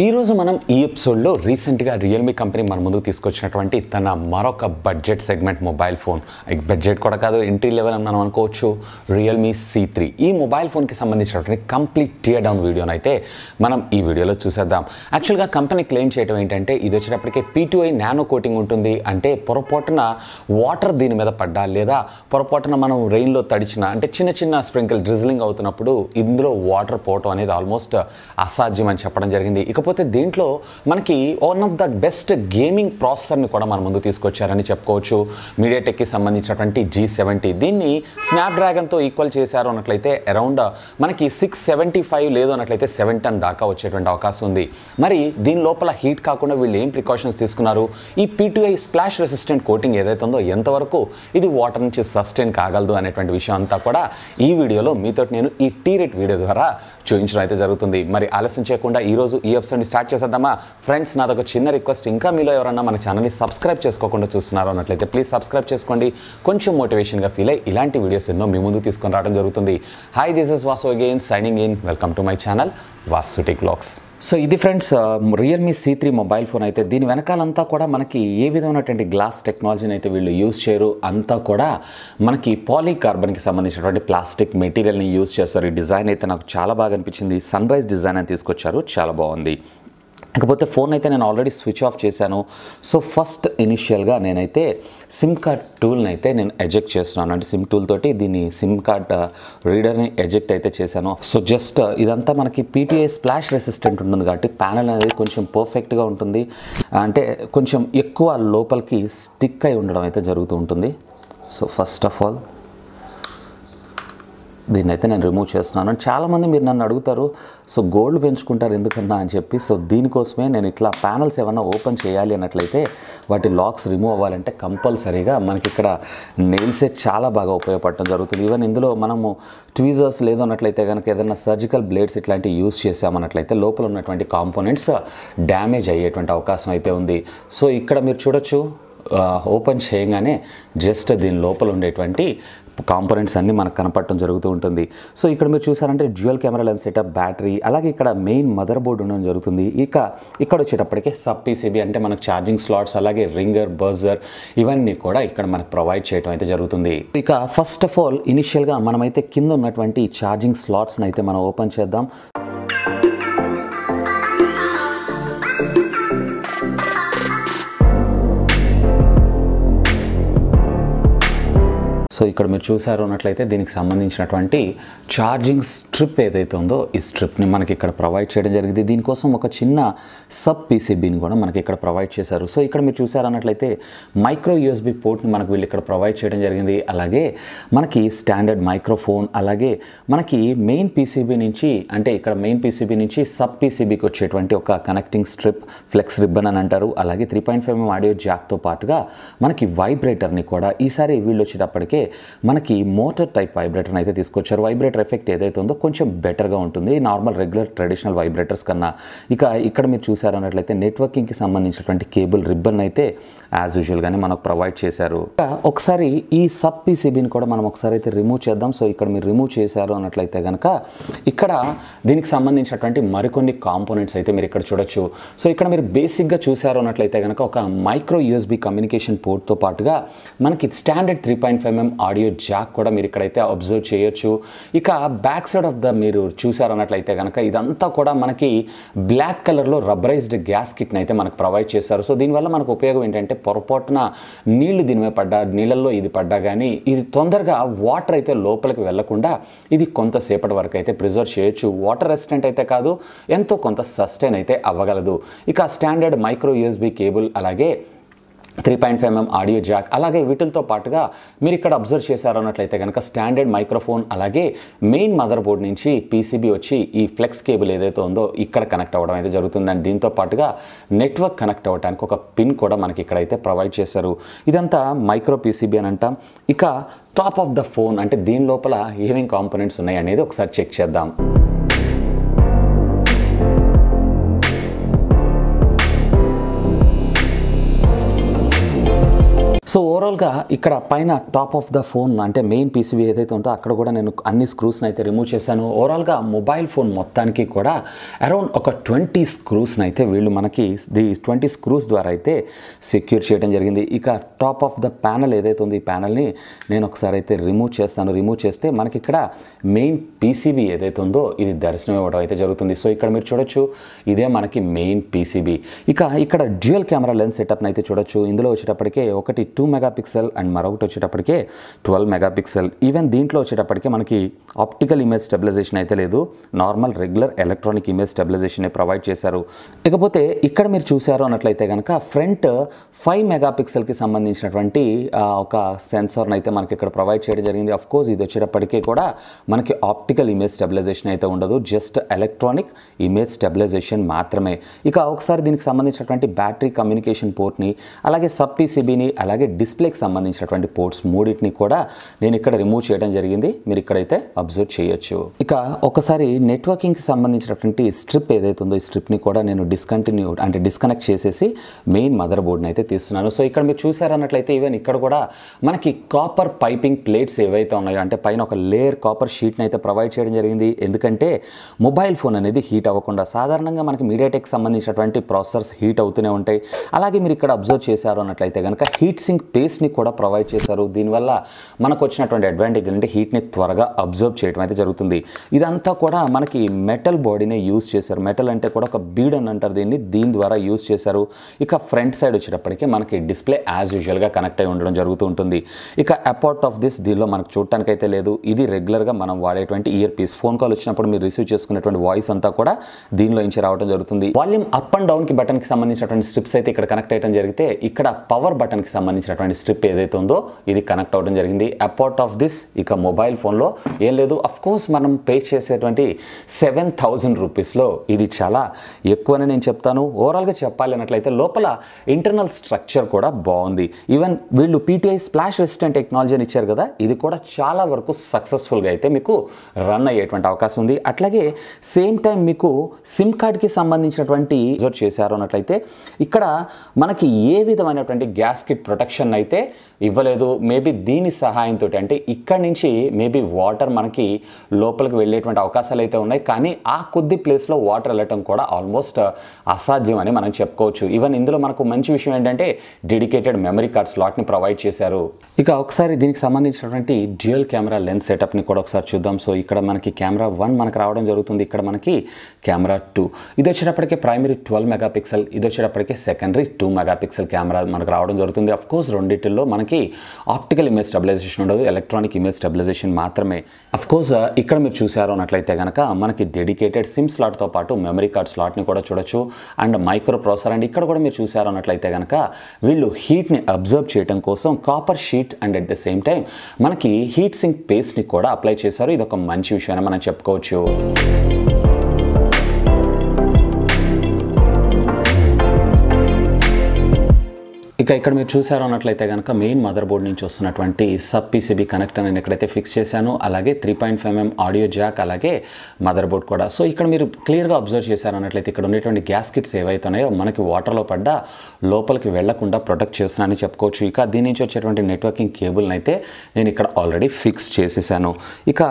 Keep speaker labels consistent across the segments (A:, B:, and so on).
A: ఈరోజు మనం ఈ ఎపిసోడ్లో రీసెంట్గా రియల్మీ కంపెనీ మన ముందుకు తీసుకొచ్చినటువంటి తన మరొక budget segment mobile phone budget కూడా కాదు ఎంట్రీ లెవెల్ అని మనం అనుకోవచ్చు. రియల్మీ సి త్రీ ఈ మొబైల్ ఫోన్కి సంబంధించినటువంటి కంప్లీట్ టియర్ డౌన్ వీడియోని అయితే మనం ఈ వీడియోలో చూసేద్దాం. యాక్చువల్గా కంపెనీ క్లెయిమ్ చేయడం ఏంటంటే ఇది వచ్చేటప్పటికే పీటీఐ నానో కోటింగ్ ఉంటుంది. అంటే పొరపాటున వాటర్ దీని మీద పడ్డా లేదా పొరపాటున మనం రెయిన్లో తడిచిన అంటే చిన్న చిన్న స్ప్రింకిల్ డ్రిజ్లింగ్ అవుతున్నప్పుడు ఇందులో వాటర్ పోవటం అనేది ఆల్మోస్ట్ అసాధ్యం అని చెప్పడం జరిగింది. ఇకపోతే దీంట్లో మనకి one of the best gaming ప్రాసెసర్ని కూడా మన ముందు తీసుకొచ్చారని చెప్పుకోవచ్చు. మీడియాటెక్కి సంబంధించినటువంటి జీ సెవెంటీ దీన్ని స్నాప్డ్రాగన్తో ఈక్వల్ చేశారు అన్నట్లయితే అరౌండ్ మనకి సిక్స్ సెవెంటీ ఫైవ్ లేదు అన్నట్లయితే సెవెన్ టెన్ దాకా వచ్చేటువంటి అవకాశం ఉంది. మరి దీని లోపల హీట్ కాకుండా వీళ్ళు ఏం ప్రికాషన్స్ తీసుకున్నారు? ఈ పీటీఐ స్ప్లాష్ రెసిస్టెంట్ కోటింగ్ ఏదైతే ఉందో ఎంతవరకు ఇది వాటర్ నుంచి సస్టైన్ కాగలదు అనేటువంటి విషయం అంతా కూడా ఈ వీడియోలో మీతో నేను ఈ టీ రేట్ వీడియో ద్వారా చూపించడం అయితే జరుగుతుంది. మరి ఆలస్యం చేయకుండా ఈరోజు ఈ ఎపిసోడ్ని స్టార్ట్ చేసేద్దామా? ఫ్రెండ్స్ నాదొక చిన్న రిక్వెస్ట్ ఇంకా మీలో ఎవరన్నా మన ఛానల్ని సబ్స్క్రైబ్ చేసుకోకుండా చూస్తున్నారో అన్నట్లయితే ప్లీజ్ సబ్స్క్రైబ్ చేసుకోండి. కొంచెం మోటివేషన్గా ఫీల్ అయ్యి ఇలాంటి వీడియోస్ ఎన్నో మీ ముందు తీసుకొని రావడం జరుగుతుంది. Hi this is Vasu again signing in welcome to my channel వాస్తుటి tech so ఇది friends Realme C three mobile phone అయితే దీని వెనకాలంతా కూడా మనకి ఏ విధమైనటువంటి గ్లాస్ టెక్నాలజీని అయితే వీళ్ళు యూజ్ చేయరు అంతా కూడా మనకి పాలీకార్బన్కి సంబంధించినటువంటి ప్లాస్టిక్ మెటీరియల్ని యూజ్ చేస్తారు. ఈ డిజైన్ అయితే నాకు చాలా బాగా అనిపించింది. సన్ రైజ్ డిజైన్ అని తీసుకొచ్చారు. చాలా బాగుంది. ఇకపోతే ఫోన్ అయితే నేను ఆల్రెడీ స్విచ్ ఆఫ్ చేశాను. సో ఫస్ట్ ఇనిషియల్గా నేనైతే సిమ్ కార్డ్ టూల్ని అయితే నేను ఎజెక్ట్ చేస్తున్నాను. అంటే సిమ్ టూల్ తోటి దీన్ని సిమ్ కార్డ్ రీడర్ని ఎజెక్ట్ అయితే చేశాను. సో జస్ట్ ఇదంతా మనకి పీటీఐ స్ప్లాష్ రెసిస్టెంట్ ఉంటుంది కాబట్టి ప్యానల్ అనేది కొంచెం పర్ఫెక్ట్గా ఉంటుంది. అంటే కొంచెం ఎక్కువ లోపలికి స్టిక్ అయి ఉండడం అయితే జరుగుతూ ఉంటుంది. సో ఫస్ట్ ఆఫ్ ఆల్ దీన్ని అయితే నేను రిమూవ్ చేస్తున్నాను. చాలామంది మీరు నన్ను అడుగుతారు సో గోల్డ్ పెంచుకుంటారు ఎందుకన్నా? అని చెప్పి సో దీనికోసమే నేను ఇట్లా ప్యానల్స్ ఏమైనా ఓపెన్ చేయాలి అన్నట్లయితే వాటి లాక్స్ రిమూవ్ అవ్వాలంటే కంపల్సరీగా మనకి ఇక్కడ నెయిల్సే చాలా బాగా ఉపయోగపడటం జరుగుతుంది. ఈవెన్ ఇందులో మనము ట్వీజర్స్ లేదు అన్నట్లయితే కనుక ఏదైనా సర్జికల్ బ్లేడ్స్ ఇట్లాంటివి యూస్ చేసామన్నట్లయితే లోపల ఉన్నటువంటి కాంపోనెంట్స్ డ్యామేజ్ అయ్యేటువంటి అవకాశం అయితే ఉంది. సో ఇక్కడ మీరు చూడొచ్చు ఓపెన్ చేయగానే జస్ట్ దీని లోపల ఉండేటువంటి కాంపోనెంట్స్ అన్నీ మనకు కనపడటం జరుగుతూ ఉంటుంది. సో ఇక్కడ మీరు చూసారంటే dual camera lens setup battery అలాగే ఇక్కడ మెయిన్ మదర్ బోర్డు ఉండడం జరుగుతుంది. ఇక ఇక్కడ వచ్చేటప్పటికే సబ్ పీసీబీ అంటే మనకు ఛార్జింగ్ స్లాట్స్ అలాగే రింగర్ బర్జర్ ఇవన్నీ కూడా ఇక్కడ మనకు ప్రొవైడ్ చేయడం అయితే జరుగుతుంది. ఇక ఫస్ట్ ఆఫ్ ఆల్ ఇనిషియల్గా మనమైతే కింద ఉన్నటువంటి ఛార్జింగ్ స్లాట్స్ని అయితే మనం ఓపెన్ చేద్దాం. సో ఇక్కడ మీరు చూసారు అన్నట్లయితే దీనికి సంబంధించినటువంటి ఛార్జింగ్ స్ట్రిప్ ఏదైతే ఉందో ఈ స్ట్రిప్ని మనకి ఇక్కడ ప్రొవైడ్ చేయడం జరిగింది. దీనికోసం ఒక చిన్న సబ్ పీసీబీని కూడా మనకి ఇక్కడ ప్రొవైడ్ చేశారు. సో ఇక్కడ మీరు చూసారు అన్నట్లయితే మైక్రో యూఎస్బీ పోర్ట్ని మనకు వీళ్ళు ఇక్కడ ప్రొవైడ్ చేయడం జరిగింది. అలాగే మనకి స్టాండర్డ్ మైక్రోఫోన్ అలాగే మనకి మెయిన్ పీసీబీ నుంచి అంటే ఇక్కడ మెయిన్ పీసీబీ నుంచి సబ్ పీసీబీకి వచ్చేటువంటి ఒక కనెక్టింగ్ స్ట్రిప్ ఫ్లెక్స్ రిబ్బన్ అని అంటారు. అలాగే త్రీ పాయింట్ ఫైవ్ ఆడియో జాక్తో పాటుగా మనకి వైబ్రేటర్ని కూడా ఈసారి వీళ్ళు వచ్చేటప్పటికే మనకి మోటార్ టైప్ వైబ్రేటర్ని అయితే తీసుకొచ్చారు. వైబ్రేటర్ ఎఫెక్ట్ ఏదైతే ఉందో కొంచెం బెటర్గా ఉంటుంది. నార్మల్ రెగ్యులర్ ట్రెడిషనల్ వైబ్రేటర్స్ కన్నా. ఇక ఇక్కడ మీరు చూసారన్నట్లయితే నెట్వర్కింగ్కి సంబంధించినటువంటి కేబుల్ రిబ్బన్ అయితే యాజ్ యూజువల్గానే మనకు ప్రొవైడ్ చేశారు. ఒకసారి ఈ సబ్ పీసీబీని కూడా మనం ఒకసారి అయితే రిమూవ్ చేద్దాం. సో ఇక్కడ మీరు రిమూవ్ చేశారు అన్నట్లయితే కనుక ఇక్కడ దీనికి సంబంధించినటువంటి మరికొన్ని కాంపోనెంట్స్ అయితే మీరు ఇక్కడ చూడొచ్చు. సో ఇక్కడ మీరు బేసిక్గా చూసారు అన్నట్లయితే కనుక ఒక మైక్రో యూఎస్బీ కమ్యూనికేషన్ పోర్ట్తో పాటుగా మనకి standard three point five MM audio jack కూడా మీరు ఇక్కడైతే అబ్జర్వ్ చేయొచ్చు. ఇక బ్యాక్ సైడ్ ఆఫ్ ద మీరు చూసారన్నట్లయితే కనుక ఇదంతా కూడా మనకి బ్లాక్ కలర్లో రబ్బరైజ్డ్ గ్యాస్ కిట్ని అయితే మనకు ప్రొవైడ్ చేశారు. సో దీనివల్ల మనకు ఉపయోగం ఏంటంటే పొరపాటున నీళ్ళు దీని మీద పడ్డా నీళ్ళల్లో ఇది పడ్డా కానీ ఇది తొందరగా వాటర్ అయితే లోపలికి వెళ్ళకుండా ఇది కొంతసేపటి వరకు అయితే ప్రిజర్వ్ చేయొచ్చు. వాటర్ రెసిస్టెంట్ అయితే కాదు ఎంతో కొంత సస్టైన్ అయితే అవ్వగలదు. ఇక స్టాండర్డ్ మైక్రో యూఎస్బీ కేబుల్ అలాగే three point five MM audio jack. అలాగే వీటితో పాటుగా మీరు ఇక్కడ అబ్జర్వ్ చేశారన్నట్లయితే కనుక స్టాండర్డ్ మైక్రోఫోన్ అలాగే మెయిన్ మదర్ బోర్డ్ నుంచి పీసీబీ వచ్చి ఈ ఫ్లెక్స్ కేబుల్ ఏదైతే ఉందో ఇక్కడ కనెక్ట్ అవ్వడం అయితే జరుగుతుందండి. దీంతో పాటుగా నెట్వర్క్ కనెక్ట్ అవ్వడానికి ఒక పిన్ కూడా మనకి ఇక్కడైతే ప్రొవైడ్ చేశారు. ఇదంతా మైక్రో పీసీబీ అని అంటాం. ఇక టాప్ ఆఫ్ ద ఫోన్ అంటే దీని లోపల ఏమేం కాంపోనెంట్స్ ఉన్నాయి అనేది ఒకసారి చెక్ చేద్దాం. సో ఓవరాల్గా ఇక్కడ పైన టాప్ ఆఫ్ ద ఫోన్ అంటే మెయిన్ పీసీబీ ఏదైతే ఉందో అక్కడ కూడా నేను అన్ని స్క్రూస్ని అయితే రిమూవ్ చేశాను. ఓవరాల్గా మొబైల్ ఫోన్ మొత్తానికి కూడా అరౌండ్ ఒక ట్వంటీ స్క్రూస్ని అయితే వీళ్ళు మనకి ది ట్వంటీ స్క్రూస్ ద్వారా అయితే సెక్యూర్ చేయడం జరిగింది. ఇక టాప్ ఆఫ్ ద ప్యానల్ ఏదైతే ఉంది ఈ ప్యానల్ని నేను ఒకసారి అయితే రిమూవ్ చేస్తాను. రిమూవ్ చేస్తే మనకి ఇక్కడ మెయిన్ పీసీబీ ఏదైతే ఉందో ఇది దర్శనం ఇవ్వడం అయితే జరుగుతుంది. సో ఇక్కడ మీరు చూడొచ్చు ఇదే మనకి మెయిన్ పీసీబీ ఇక ఇక్కడ డ్యూయల్ కెమెరా లెన్స్ సెటప్ని అయితే చూడొచ్చు. ఇందులో వచ్చేటప్పటికే ఒకటి టూ మెగా పిక్సెల్ అండ్ మరొకటి వచ్చేటప్పటికే ట్వెల్వ్ మెగా పిక్సెల్ ఈవెన్ దీంట్లో వచ్చేటప్పటికే మనకి ఆప్టికల్ ఇమేజ్ స్టెబిలైజేషన్ అయితే లేదు. Normal regular electronic image stabilization provide చేశారు. ఇకపోతే ఇక్కడ మీరు చూశారు అన్నట్లయితే కనుక ఫ్రంట్ ఫైవ్ మెగాపిక్సెల్కి సంబంధించినటువంటి ఒక సెన్సార్ని అయితే మనకి ఇక్కడ ప్రొవైడ్ చేయడం జరిగింది. అఫ్ కోర్స్ ఇది వచ్చేటప్పటికీ కూడా మనకి ఆప్టికల్ ఇమేజ్ స్టెబిలైజేషన్ అయితే ఉండదు. జస్ట్ ఎలక్ట్రానిక్ ఇమేజ్ స్టెబిలైజేషన్ మాత్రమే. ఇక ఒకసారి దీనికి సంబంధించినటువంటి బ్యాటరీ కమ్యూనికేషన్ పోర్ట్ని అలాగే సబ్ పీసీబీని అలాగే డిస్ప్లేకి సంబంధించినటువంటి పోర్ట్స్ మూడింటిని కూడా నేను ఇక్కడ రిమూవ్ చేయడం జరిగింది. మీరు ఇక్కడైతే అబ్జర్వ్ చేయొచ్చు. ఇక ఒకసారి నెట్వర్కింగ్కి సంబంధించినటువంటి స్ట్రిప్ ఏదైతే ఉందో ఈ స్ట్రిప్ని కూడా నేను డిస్కంటిన్యూ అంటే డిస్కనెక్ట్ చేసేసి మెయిన్ మదర్ బోర్డ్ని అయితే తీస్తున్నాను. సో ఇక్కడ మీరు చూసారన్నట్లయితే ఈవెన్ ఇక్కడ కూడా మనకి కాపర్ పైపింగ్ ప్లేట్స్ ఏవైతే ఉన్నాయో అంటే పైన ఒక లేయర్ కాపర్ షీట్ని అయితే ప్రొవైడ్ చేయడం జరిగింది. ఎందుకంటే మొబైల్ ఫోన్ అనేది హీట్ అవ్వకుండా సాధారణంగా మనకి మీడియాటెక్ సంబంధించినటువంటి ప్రాసెసర్స్ హీట్ అవుతూనే ఉంటాయి. అలాగే మీరు ఇక్కడ అబ్జర్వ్ చేశారు అన్నట్లయితే కనుక హీట్ సింక్ పేస్ట్ని కూడా ప్రొవైడ్ చేశారు. దీనివల్ల మనకు వచ్చినటువంటి అడ్వాంటేజ్ అంటే హీట్ని త్వరగా అబ్జర్వ్ చేయడం అయితే జరుగుతుంది. ఇదంతా కూడా మనకి మెటల్ బాడీనే యూజ్ చేశారు. మెటల్ అంటే కూడా ఒక బీడ్ అని అంటారు దీన్ని. దీని ద్వారా యూస్ చేశారు. ఇక ఫ్రంట్ సైడ్ వచ్చేటప్పటికి మనకి డిస్ప్లే యాజ్ యూజువల్గా కనెక్ట్ అయి ఉండడం జరుగుతూ ఉంటుంది. ఇక అపార్ట్ ఆఫ్ దిస్ దీనిలో మనకు చూడటానికి అయితే లేదు. ఇది రెగ్యులర్గా మనం వాడేటువంటి ఇయర్ పీస్. ఫోన్ కాల్ వచ్చినప్పుడు మీరు రిసీవ్ చేసుకునేటువంటి వాయిస్ అంతా కూడా దీనిలో నుంచి రావడం జరుగుతుంది. వాల్యూమ్ అప్ అండ్ డౌన్కి బటన్కి సంబంధించినటువంటి స్ట్రిప్స్ అయితే ఇక్కడ కనెక్ట్ అయ్యడం జరిగితే ఇక్కడ పవర్ బటన్కి సంబంధించినటువంటి స్ట్రిప్ ఏదైతే ఉందో ఇది కనెక్ట్ అవ్వడం జరిగింది. అపార్ట్ ఆఫ్ దిస్ ఇక మొబైల్ ఫోన్లో ఏం లేదు. అఫ్ కోర్స్ మనం పే చేసేటువంటి సెవెన్ థౌజండ్ రూపీస్లో ఇది చాలా ఎక్కువని నేను చెప్తాను. ఓవరాల్గా చెప్పాలి అన్నట్లయితే లోపల ఇంటర్నల్ స్ట్రక్చర్ కూడా బాగుంది. ఈవెన్ వీళ్ళు పీటీఐ స్ప్లాష్ రెసిస్టెంట్ టెక్నాలజీ అని ఇచ్చారు కదా ఇది కూడా చాలా వరకు సక్సెస్ఫుల్గా అయితే మీకు రన్ అయ్యేటువంటి అవకాశం ఉంది. అట్లాగే సేమ్ టైం మీకు సిమ్ కార్డ్కి సంబంధించినటువంటి రిజర్వ్ చేశారు అన్నట్లయితే ఇక్కడ మనకి ఏ విధమైనటువంటి గ్యాస్ కిట్ ప్రొటెక్షన్ అయితే ఇవ్వలేదు. మేబీ దీని సహాయంతో అంటే ఇక్కడి నుంచి మేబీ వాటర్ మనకి లోపలికి వెళ్ళేటువంటి అవకాశాలు అయితే ఉన్నాయి. కానీ ఆ కొద్ది ప్లేస్లో వాటర్ వెళ్ళటం కూడా ఆల్మోస్ట్ అసాధ్యం అని మనం చెప్పుకోవచ్చు. ఈవెన్ ఇందులో మనకు మంచి విషయం ఏంటంటే డెడికేటెడ్ మెమరీ కార్డ్ స్లాట్ని ప్రొవైడ్ చేశారు. ఇక ఒకసారి దీనికి సంబంధించినటువంటి డ్యూయల్ కెమెరా లెన్స్ సెటప్ని కూడా ఒకసారి చూద్దాం. సో ఇక్కడ మనకి కెమెరా వన్ మనకు రావడం జరుగుతుంది. ఇక్కడ మనకి కెమెరా టూ ఇది వచ్చేటప్పటికే ప్రైమరీ ట్వెల్వ్ మెగా పిక్సెల్ ఇది వచ్చేటప్పటికే secondary two mega pixel camera మనకు రావడం జరుగుతుంది. అఫ్ కోర్స్ రెండింటిలో మనకి ఆప్టికల్ ఇమేజ్ స్టెబిలైజేషన్ ఉండదు ఎలక్ట్రానిక్ ఇమేజ్ స్టెబిలైజేషన్ మాత్రమే. అఫ్ కోర్స్ uh, ఇక్కడ మీరు చూసారు అన్నట్లయితే కనుక మనకి డెడికేటెడ్ సిమ్ స్లాట్తో పాటు మెమరీ కార్డ్ స్లాట్ని కూడా చూడొచ్చు. అండ్ మైక్రో ప్రాసెసర్ అండ్ ఇక్కడ కూడా మీరు చూసారు అన్నట్లయితే కనుక వీళ్ళు హీట్ని అబ్జర్వ్ చేయడం కోసం copper sheet and at the same time మనకి హీట్ సింక్ పేస్ట్ని కూడా అప్లై చేశారు. ఇది ఒక మంచి విషయం అని మనం చెప్పుకోవచ్చు. ఇంకా ఇక్కడ మీరు చూసారు అన్నట్లయితే కనుక మెయిన్ మదర్ బోర్డ్ నుంచి వస్తున్నటువంటి సబ్ పీసీబీ కనెక్ట్ నేను ఎక్కడైతే ఫిక్స్ చేశాను. అలాగే three point five MM audio jack అలాగే మదర్ బోర్డ్ కూడా. సో ఇక్కడ మీరు క్లియర్గా అబ్జర్వ్ చేశారు అన్నట్లయితే ఇక్కడ ఉండేటువంటి గ్యాస్ కిట్స్ ఏవైతే ఉన్నాయో మనకి వాటర్లో పడ్డ లోపలికి వెళ్ళకుండా ప్రొటెక్ట్ చేస్తున్నానని చెప్పుకోవచ్చు. ఇక దీని నుంచి వచ్చేటువంటి నెట్వర్కింగ్ కేబుల్ని అయితే నేను ఇక్కడ ఆల్రెడీ ఫిక్స్ చేసేసాను. ఇక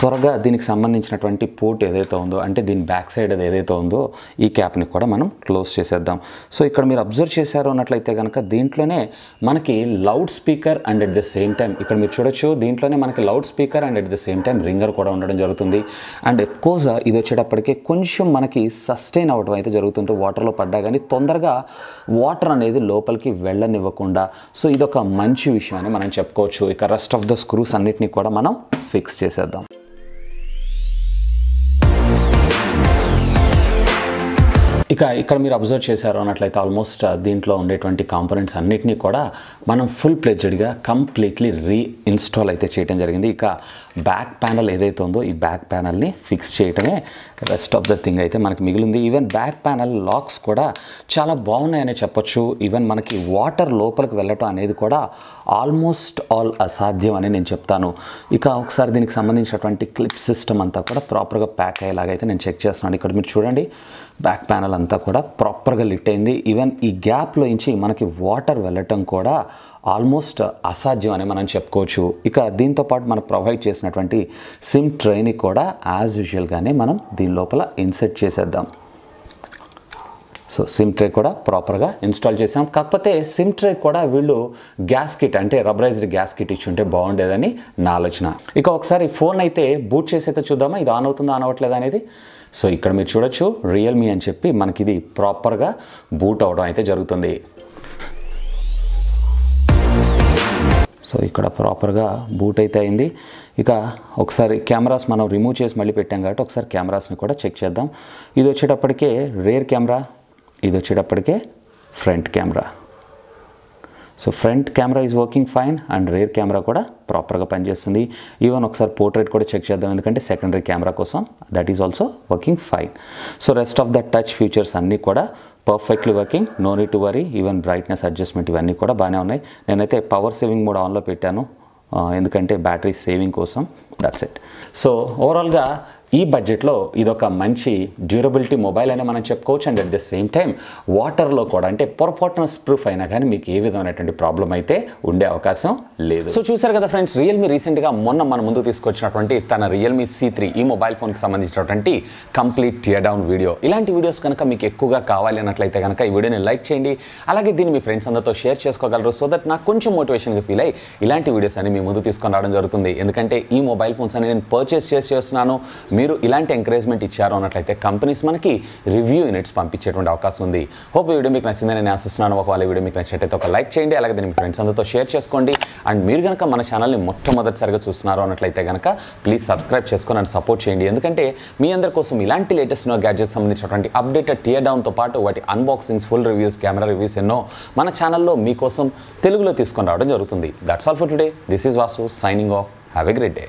A: త్వరగా దీనికి సంబంధించినటువంటి పోర్ట్ ఏదైతే ఉందో అంటే దీని బ్యాక్ సైడ్ ఏదైతే ఉందో ఈ క్యాప్ని కూడా మనం క్లోజ్ చేసేద్దాం. సో ఇక్కడ మీరు అబ్జర్వ్ చేశారు అన్నట్లయితే కనుక దీంట్లోనే మనకి loud speaker and at the same time ఇక్కడ మీరు చూడొచ్చు దీంట్లోనే మనకి loud speaker and at the same time ringer కూడా ఉండడం జరుగుతుంది. అండ్ కోర్స్ ఇది వచ్చేటప్పటికి కొంచెం మనకి సస్టైన్ అవ్వడం అయితే జరుగుతుంటే వాటర్లో పడ్డా కానీ తొందరగా వాటర్ అనేది లోపలికి వెళ్ళనివ్వకుండా. సో ఇదొక మంచి విషయం అని మనం చెప్పుకోవచ్చు. ఇక రెస్ట్ ఆఫ్ ద స్క్రూస్ అన్నిటినీ కూడా మనం ఫిక్స్ చేసేద్దాం. ఇక ఇక్కడ మీరు అబ్జర్వ్ చేశారు అన్నట్లయితే ఆల్మోస్ట్ uh, దీంట్లో ఉండేటువంటి కాంపోనెంట్స్ అన్నిటినీ కూడా మనం ఫుల్ ప్లెడ్జెడ్గా కంప్లీట్లీ రీ ఇన్స్టాల్ అయితే చేయడం జరిగింది. ఇక బ్యాక్ ప్యానల్ ఏదైతే ఉందో ఈ బ్యాక్ ప్యానల్ని ఫిక్స్ చేయడమే రెస్ట్ ఆఫ్ ద థింగ్ అయితే మనకి మిగిలింది. ఈవెన్ బ్యాక్ ప్యానల్ లాక్స్ కూడా చాలా బాగున్నాయని చెప్పొచ్చు. ఈవెన్ మనకి వాటర్ లోపలికి వెళ్ళటం అనేది కూడా ఆల్మోస్ట్ ఆల్ అసాధ్యం అని నేను చెప్తాను. ఇక ఒకసారి దీనికి సంబంధించినటువంటి క్లిప్ సిస్టమ్ అంతా కూడా ప్రాపర్గా ప్యాక్ అయ్యేలాగైతే నేను చెక్ చేస్తున్నాను. ఇక్కడ మీరు చూడండి బ్యాక్ ప్యానల్ అంతా కూడా ప్రాపర్గా లిట్ అయింది. ఈవెన్ ఈ గ్యాప్లో నుంచి మనకి వాటర్ వెళ్ళటం కూడా ఆల్మోస్ట్ అసాధ్యం అని మనం చెప్పుకోవచ్చు. ఇక దీంతో పాటు ప్రొవైడ్ చేసినటువంటి సిమ్ ట్రైని కూడా యాజ్ యూజువల్గానే మనం దీని లోపల ఇన్సెట్ చేసేద్దాం. సో సిమ్ ట్రే కూడా ప్రాపర్గా ఇన్స్టాల్ చేసాం. కాకపోతే సిమ్ ట్రే కూడా వీళ్ళు గ్యాస్ కిట్ అంటే రబరైజ్డ్ గ్యాస్ కిట్ ఇచ్చి ఉంటే బాగుండేదని నా ఆలోచన. ఇక ఒకసారి ఫోన్ అయితే బూట్ చేసి అయితే చూద్దామా? ఇది ఆన్ అవుతుందా ఆన్ అవ్వట్లేదా అనేది? సో ఇక్కడ మీరు చూడొచ్చు రియల్మీ అని చెప్పి మనకి ఇది ప్రాపర్గా బూట్ అవడం అయితే జరుగుతుంది. సో ఇక్కడ ప్రాపర్గా బూట్ అయితే అయింది. ఇక ఒకసారి కెమెరాస్ మనం రిమూవ్ చేసి మళ్ళీ పెట్టాం కాబట్టి ఒకసారి కెమెరాస్ని కూడా చెక్ చేద్దాం. ఇది వచ్చేటప్పటికే రేర్ కెమెరా ఇది వచ్చేటప్పటికే front camera so front camera is working fine and rear camera కూడా ప్రాపర్గా పనిచేస్తుంది. ఈవెన్ ఒకసారి పోర్ట్రేట్ కూడా చెక్ చేద్దాం ఎందుకంటే సెకండరీ కెమెరా కోసం that is also working fine so rest of the touch features అన్నీ కూడా perfectly working no need to worry even brightness adjustment ఇవన్నీ కూడా బాగానే ఉన్నాయి. నేనైతే పవర్ సేవింగ్ మోడ్ ఆన్లో పెట్టాను. ఎందుకంటే బ్యాటరీ సేవింగ్ కోసం. దట్స్ ఇట్ సో ఓవరాల్గా ఈ బడ్జెట్లో ఇదొక మంచి డ్యూరబిలిటీ మొబైల్ అని మనం చెప్పుకోవచ్చు. And at the same time వాటర్లో కూడా అంటే పొరపాటున ప్రూఫ్ అయినా కానీ మీకు ఏ విధమైనటువంటి ప్రాబ్లం అయితే ఉండే అవకాశం లేదు. సో చూసారు కదా ఫ్రెండ్స్ రియల్మీ రీసెంట్గా మొన్న మన ముందు తీసుకొచ్చినటువంటి తన రియల్మీ సి త్రీ ఈ మొబైల్ ఫోన్కి సంబంధించినటువంటి కంప్లీట్ టియర్ డౌన్ వీడియో ఇలాంటి వీడియోస్ కనుక మీకు ఎక్కువగా కావాలి అన్నట్లయితే కనుక ఈ వీడియోని లైక్ చేయండి. అలాగే దీన్ని మీ ఫ్రెండ్స్ అందరితో షేర్ చేసుకోగలరు సో దట్ నాకు కొంచెం మోటివేషన్గా ఫీల్ అయ్యి ఇలాంటి వీడియోస్ అని మీ ముందు తీసుకొని రావడం జరుగుతుంది. ఎందుకంటే ఈ మొబైల్ ఫోన్స్ అని నేను పర్చేస్ చేసి చేస్తున్నాను. మీరు ఇలాంటి ఎంకరేజ్మెంట్ ఇచ్చారు అన్నట్లయితే కంపెనీస్ మనకి రివ్యూ యూనిట్స్ పంపించేటువంటి అవకాశం ఉంది. హోప్ వీడియో మీకు నచ్చిందని నేను ఆశిస్తున్నాను. ఒకవేళ వీడియో మీకు నచ్చినట్టయితే ఒక లైక్ చేయండి. అలాగే దీన్ని మీ ఫ్రెండ్స్ అందరితో షేర్ చేసుకోండి. అండ్ మీరు కనుక మన ఛానల్ని మొట్టమొదటిసారిగా చూస్తున్నారు అన్నట్లయితే కనుక ప్లీజ్ సబ్స్క్రైబ్ చేసుకొని అండ్ సపోర్ట్ చేయండి. ఎందుకంటే మీ అందరి కోసం ఇలాంటి లేటెస్ట్ నో గ్యాడ్జెట్స్ సంబంధించినటువంటి అప్డేటెడ్ టియర్ డౌన్తో పాటు వాటి unboxings full reviews camera reviews ఎన్నో మన ఛానల్లో మీకోసం తెలుగులో తీసుకొని రావడం జరుగుతుంది. That's all for today this is Vasu signing off have a great day